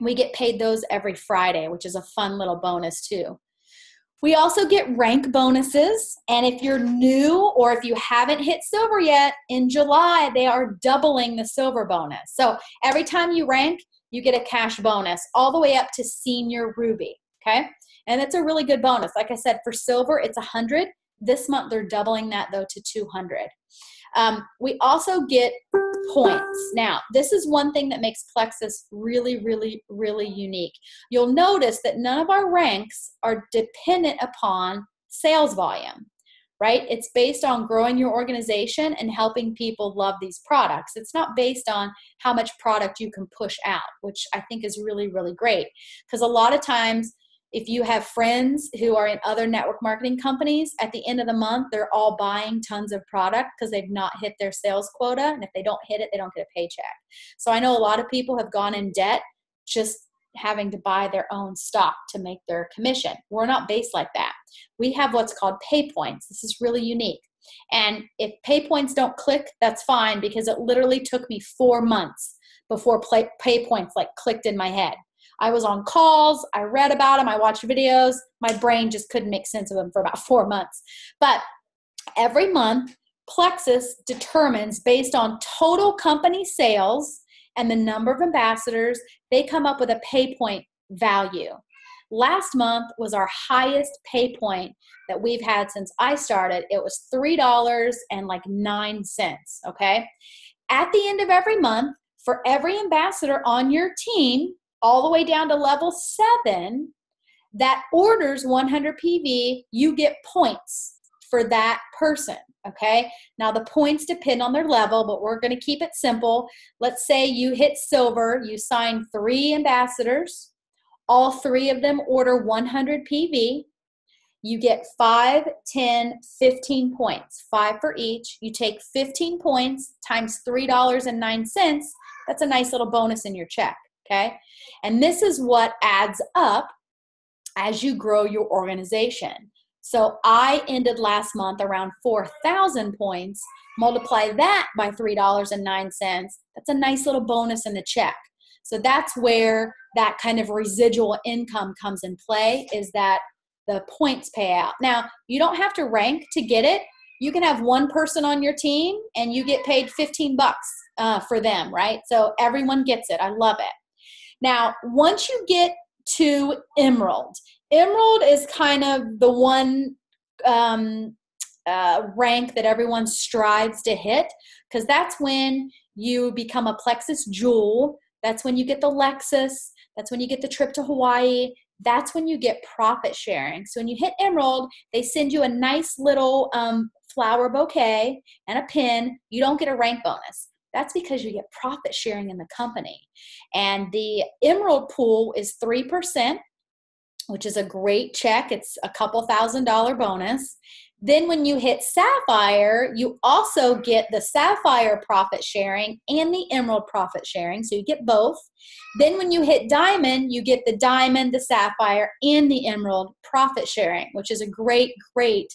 We get paid those every Friday, which is a fun little bonus too. We also get rank bonuses. And if you're new or if you haven't hit silver yet, in July, they are doubling the silver bonus. So every time you rank, you get a cash bonus all the way up to senior ruby. Okay. And it's a really good bonus. Like I said, for silver, it's 100. This month, they're doubling that though to 200. Um, we also get points. Now, this is one thing that makes Plexus really, really, really unique. You'll notice that none of our ranks are dependent upon sales volume, right? It's based on growing your organization and helping people love these products. It's not based on how much product you can push out, which I think is really, really great. Because a lot of times, if you have friends who are in other network marketing companies, at the end of the month, they're all buying tons of product because they've not hit their sales quota. And if they don't hit it, they don't get a paycheck. So I know a lot of people have gone in debt just having to buy their own stock to make their commission. We're not based like that. We have what's called pay points. This is really unique. And if pay points don't click, that's fine because it literally took me four months before pay points like clicked in my head. I was on calls, I read about them, I watched videos. My brain just couldn't make sense of them for about four months. But every month, Plexus determines based on total company sales and the number of ambassadors, they come up with a pay point value. Last month was our highest pay point that we've had since I started. It was $3 and like 9 cents, okay? At the end of every month, for every ambassador on your team, all the way down to level seven that orders 100 PV, you get points for that person. Okay. Now the points depend on their level, but we're going to keep it simple. Let's say you hit silver, you sign three ambassadors, all three of them order 100 PV. You get 5, 10, 15 points, five for each. You take 15 points times $3.09. That's a nice little bonus in your check. Okay. And this is what adds up as you grow your organization. So I ended last month around 4,000 points. Multiply that by $3.09. That's a nice little bonus in the check. So that's where that kind of residual income comes in play is that the points payout. Now, you don't have to rank to get it. You can have one person on your team and you get paid 15 bucks uh, for them, right? So everyone gets it. I love it. Now, once you get to Emerald, Emerald is kind of the one um, uh, rank that everyone strives to hit because that's when you become a Plexus Jewel. That's when you get the Lexus. That's when you get the trip to Hawaii. That's when you get profit sharing. So when you hit Emerald, they send you a nice little um, flower bouquet and a pin. You don't get a rank bonus. That's because you get profit sharing in the company. And the Emerald pool is 3%, which is a great check. It's a couple thousand dollar bonus. Then, when you hit Sapphire, you also get the Sapphire profit sharing and the Emerald profit sharing. So you get both. Then, when you hit Diamond, you get the Diamond, the Sapphire, and the Emerald profit sharing, which is a great, great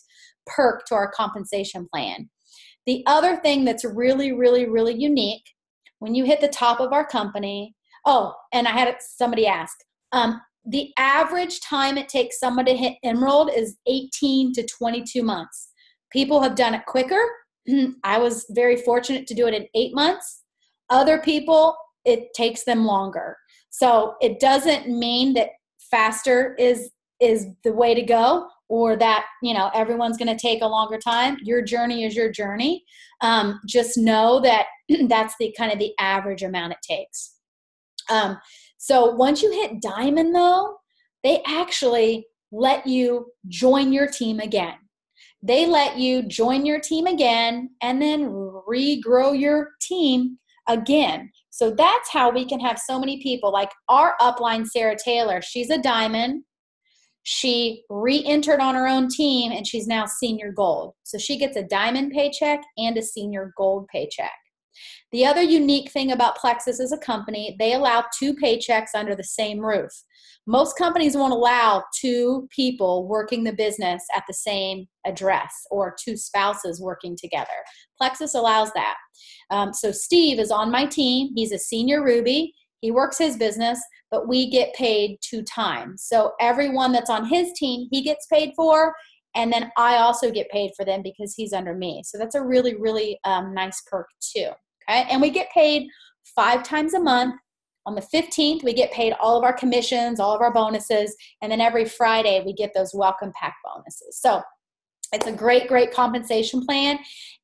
perk to our compensation plan. The other thing that's really, really, really unique when you hit the top of our company, oh, and I had somebody ask, um, the average time it takes someone to hit Emerald is 18 to 22 months. People have done it quicker. I was very fortunate to do it in eight months. Other people, it takes them longer. So it doesn't mean that faster is is the way to go or that you know everyone's going to take a longer time. Your journey is your journey. Um, just know that that's the kind of the average amount it takes. Um, so once you hit diamond though they actually let you join your team again. They let you join your team again and then regrow your team again. So that's how we can have so many people. Like our upline sarah taylor she's a diamond she re-entered on her own team and she's now senior gold so she gets a diamond paycheck and a senior gold paycheck The other unique thing about Plexus as a company, they allow two paychecks under the same roof. Most companies won't allow two people working the business at the same address or two spouses working together. Plexus allows that. Um, so Steve is on my team. He's a senior Ruby. He works his business, but we get paid two times. So everyone that's on his team, he gets paid for, and then I also get paid for them because he's under me. So that's a really, really um, nice perk too. Okay, and we get paid five times a month. On the 15th, we get paid all of our commissions, all of our bonuses, and then every Friday we get those welcome pack bonuses. So it's a great, great compensation plan.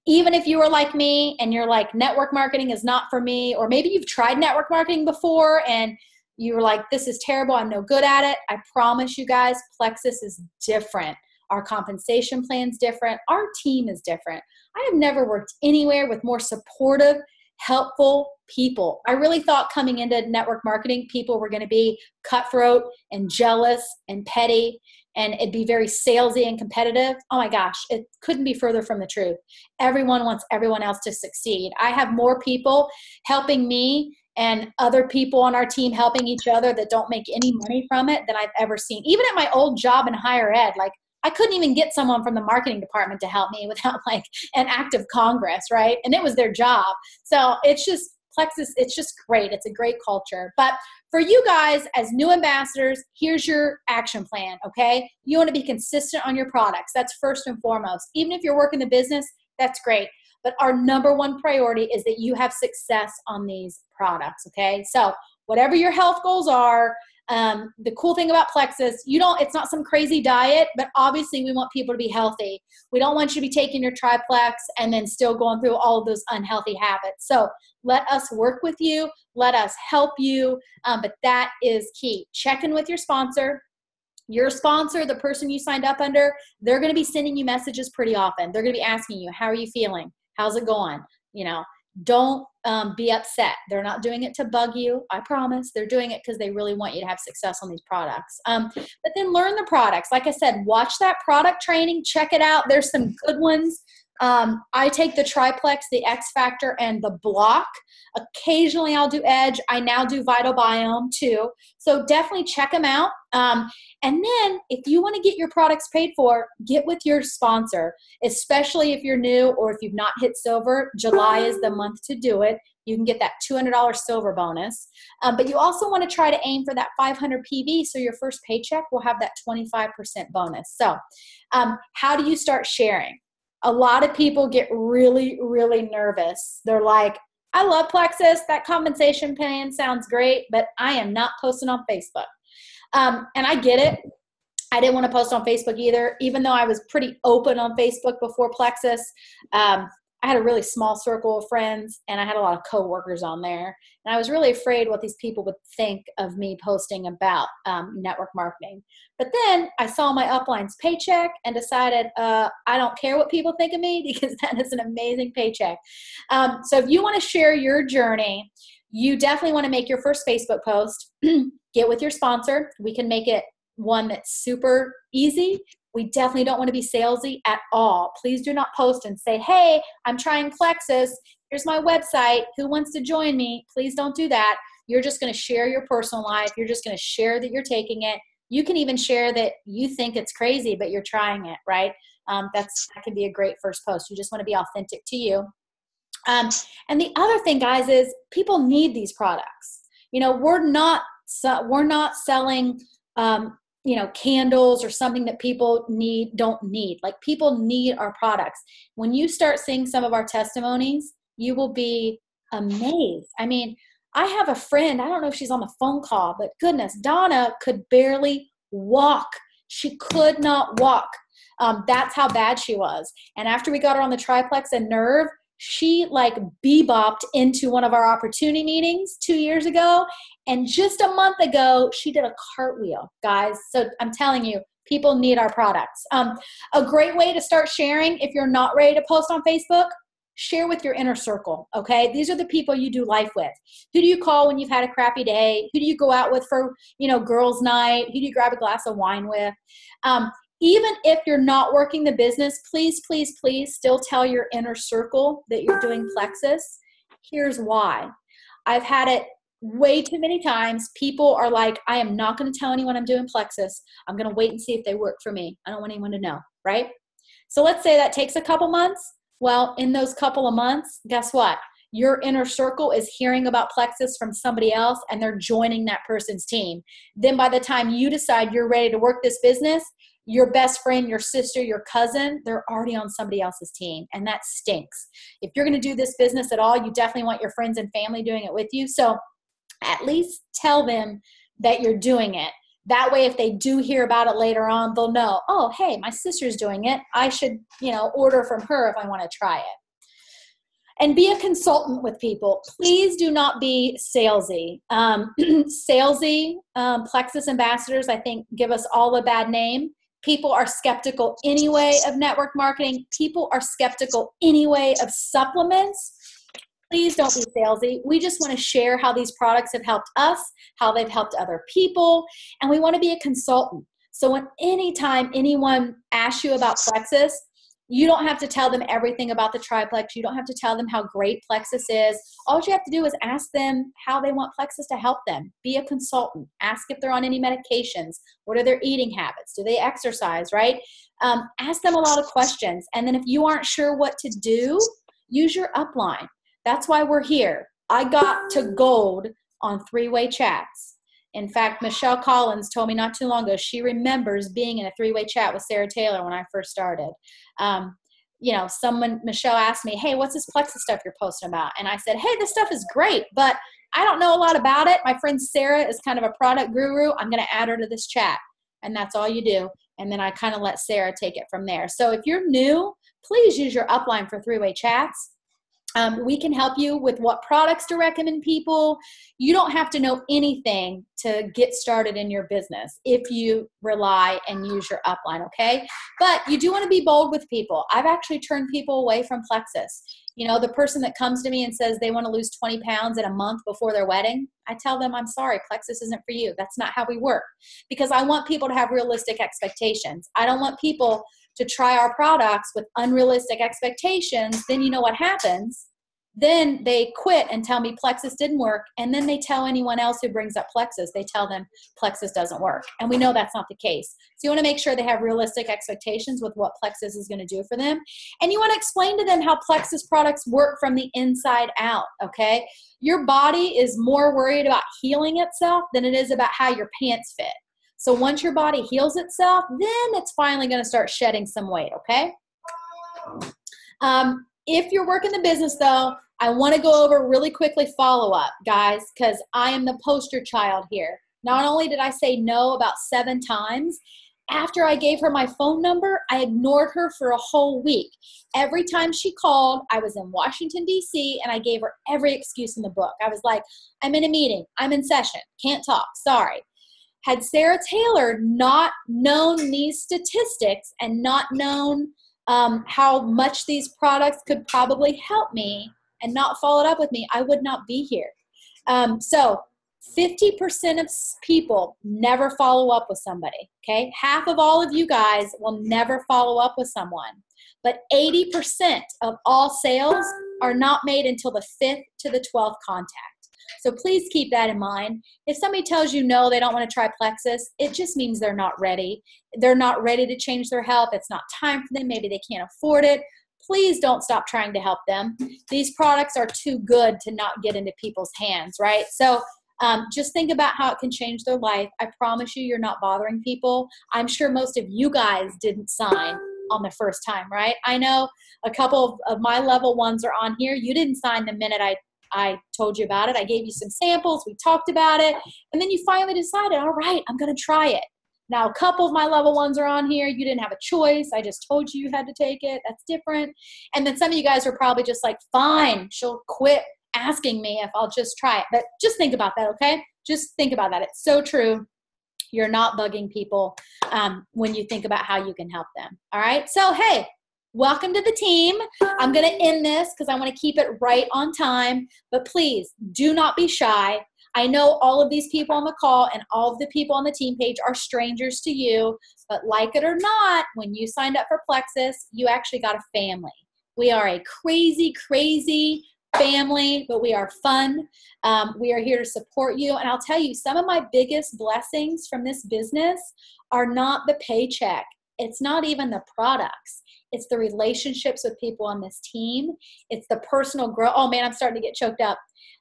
Even if you are like me and you're like, network marketing is not for me, or maybe you've tried network marketing before and you were like, this is terrible, I'm no good at it. I promise you guys, Plexus is different. Our compensation plan's different. Our team is different. I have never worked anywhere with more supportive, helpful people. I really thought coming into network marketing, people were going to be cutthroat and jealous and petty and it'd be very salesy and competitive. Oh my gosh, it couldn't be further from the truth. Everyone wants everyone else to succeed. I have more people helping me and other people on our team helping each other that don't make any money from it than I've ever seen. Even at my old job in higher ed, like I couldn't even get someone from the marketing department to help me without like an act of Congress, right? And it was their job. So it's just Plexus, it's just great. It's a great culture. But for you guys as new ambassadors, here's your action plan, okay? You want to be consistent on your products. That's first and foremost. Even if you're working the business, that's great. But our number one priority is that you have success on these products, okay? So, whatever your health goals are, um, the cool thing about Plexus, you don't, it's not some crazy diet, but obviously we want people to be healthy. We don't want you to be taking your triplex and then still going through all of those unhealthy habits. So let us work with you, let us help you, um, but that is key. Check in with your sponsor. Your sponsor, the person you signed up under, they're going to be sending you messages pretty often. They're going to be asking you, How are you feeling? How's it going? You know, don't um, be upset. They're not doing it to bug you. I promise. They're doing it because they really want you to have success on these products. Um, but then learn the products. Like I said, watch that product training, check it out. There's some good ones. Um, I take the triplex, the X Factor, and the block. Occasionally, I'll do Edge. I now do Vital Biome too. So definitely check them out. Um, and then, if you want to get your products paid for, get with your sponsor, especially if you're new or if you've not hit silver. July is the month to do it. You can get that $200 silver bonus. Um, but you also want to try to aim for that 500 PV so your first paycheck will have that 25% bonus. So, um, how do you start sharing? A lot of people get really, really nervous. They're like, I love Plexus. That compensation plan sounds great, but I am not posting on Facebook. Um, and I get it. I didn't want to post on Facebook either, even though I was pretty open on Facebook before Plexus. Um, I had a really small circle of friends and I had a lot of coworkers on there. And I was really afraid what these people would think of me posting about um, network marketing. But then I saw my upline's paycheck and decided uh, I don't care what people think of me because that is an amazing paycheck. Um, so if you want to share your journey, you definitely want to make your first Facebook post. Get with your sponsor. We can make it one that's super easy we definitely don't want to be salesy at all. Please do not post and say, hey, I'm trying Plexus. Here's my website. Who wants to join me? Please don't do that. You're just going to share your personal life. You're just going to share that you're taking it. You can even share that you think it's crazy, but you're trying it, right? Um, that's that can be a great first post. You just want to be authentic to you. Um, and the other thing, guys, is people need these products. You know, we're not we're not selling um, you know candles or something that people need don't need. Like people need our products. When you start seeing some of our testimonies you will be amazed. I mean i have a friend i don't know if she's on the phone call but goodness donna could barely walk. She could not walk. Um, that's how bad she was. And after we got her on the triplex and nerve she like bebopped into one of our opportunity meetings two years ago. And just a month ago, she did a cartwheel, guys. So I'm telling you, people need our products. Um, a great way to start sharing if you're not ready to post on Facebook, share with your inner circle okay these are the people you do life with who do you call when you've had a crappy day who do you go out with for you know girls night who do you grab a glass of wine with um, even if you're not working the business, please, please, please still tell your inner circle that you're doing Plexus. Here's why. I've had it way too many times. People are like, I am not going to tell anyone I'm doing Plexus. I'm going to wait and see if they work for me. I don't want anyone to know, right? So let's say that takes a couple months. Well, in those couple of months, guess what? Your inner circle is hearing about Plexus from somebody else and they're joining that person's team. Then by the time you decide you're ready to work this business, your best friend, your sister, your cousin, they're already on somebody else's team. And that stinks. If you're going to do this business at all, you definitely want your friends and family doing it with you. So at least tell them that you're doing it. That way, if they do hear about it later on, they'll know, oh, hey, my sister's doing it. I should, you know, order from her if I want to try it and be a consultant with people. Please do not be salesy. Um, salesy um, Plexus ambassadors, I think, give us all a bad name. People are skeptical anyway of network marketing. People are skeptical anyway of supplements. Please don't be salesy. We just want to share how these products have helped us, how they've helped other people, and we want to be a consultant. So when anytime anyone asks you about Plexus, you don't have to tell them everything about the triplex. You don't have to tell them how great Plexus is. All you have to do is ask them how they want Plexus to help them. Be a consultant. Ask if they're on any medications. What are their eating habits? Do they exercise, right? Um, ask them a lot of questions. And then if you aren't sure what to do, use your upline. That's why we're here. I got to gold on three way chats. In fact, Michelle Collins told me not too long ago she remembers being in a three way chat with Sarah Taylor when I first started. Um, you know, someone, Michelle asked me, Hey, what's this Plexus stuff you're posting about? And I said, Hey, this stuff is great, but I don't know a lot about it. My friend Sarah is kind of a product guru. I'm going to add her to this chat. And that's all you do. And then I kind of let Sarah take it from there. So if you're new, please use your upline for three way chats. Um, we can help you with what products to recommend people. You don't have to know anything to get started in your business if you rely and use your upline, okay? But you do want to be bold with people. I've actually turned people away from Plexus. You know, the person that comes to me and says they want to lose 20 pounds in a month before their wedding, I tell them, I'm sorry, Plexus isn't for you. That's not how we work because I want people to have realistic expectations. I don't want people to try our products with unrealistic expectations, then you know what happens. Then they quit and tell me Plexus didn't work. And then they tell anyone else who brings up Plexus, they tell them Plexus doesn't work. And we know that's not the case. So you want to make sure they have realistic expectations with what Plexus is going to do for them. And you want to explain to them how Plexus products work from the inside out, okay? Your body is more worried about healing itself than it is about how your pants fit. So once your body heals itself, then it's finally going to start shedding some weight, okay? Um, if you're working the business though, I want to go over really quickly follow up, guys, because I am the poster child here. Not only did I say no about seven times, after I gave her my phone number, I ignored her for a whole week. Every time she called, I was in Washington, D.C., and I gave her every excuse in the book. I was like, I'm in a meeting, I'm in session, can't talk, sorry. Had Sarah Taylor not known these statistics and not known um, how much these products could probably help me and not followed up with me, I would not be here. Um, so 50% of people never follow up with somebody. Okay. Half of all of you guys will never follow up with someone. But 80% of all sales are not made until the fifth to the 12th contact. So please keep that in mind. If somebody tells you no, they don't want to try Plexus, it just means they're not ready. They're not ready to change their health. It's not time for them. Maybe they can't afford it. Please don't stop trying to help them. These products are too good to not get into people's hands, right? So um, just think about how it can change their life. I promise you, you're not bothering people. I'm sure most of you guys didn't sign on the first time, right? I know a couple of, of my level ones are on here. You didn't sign the minute I I told you about it. I gave you some samples. We talked about it. And then you finally decided, all right, I'm going to try it. Now, a couple of my level ones are on here. You didn't have a choice. I just told you you had to take it. That's different. And then some of you guys are probably just like, fine, she'll quit asking me if I'll just try it. But just think about that, okay? Just think about that. It's so true. You're not bugging people um, when you think about how you can help them. All right. So, hey, welcome to the team. I'm going to end this because I want to keep it right on time. But please do not be shy. I know all of these people on the call and all of the people on the team page are strangers to you, but like it or not, when you signed up for Plexus, you actually got a family. We are a crazy, crazy family, but we are fun. Um, we are here to support you. And I'll tell you, some of my biggest blessings from this business are not the paycheck, it's not even the products. It's the relationships with people on this team. It's the personal growth. Oh man, I'm starting to get choked up.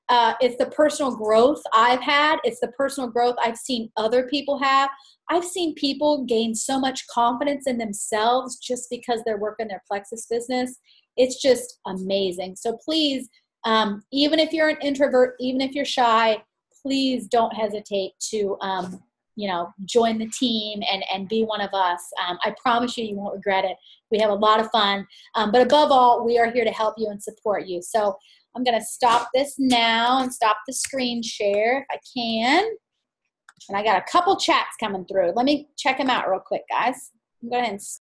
Uh, it's the personal growth I've had. It's the personal growth I've seen other people have. I've seen people gain so much confidence in themselves just because they're working their plexus business. It's just amazing. So please, um, even if you're an introvert, even if you're shy, please don't hesitate to um, you know join the team and and be one of us. Um, i promise you you won't regret it. We have a lot of fun. Um, but above all we are here to help you and support you. So i'm going to stop this now and stop the screen share if i can. And i got a couple chats coming through. Let me check them out real quick guys. Go ahead and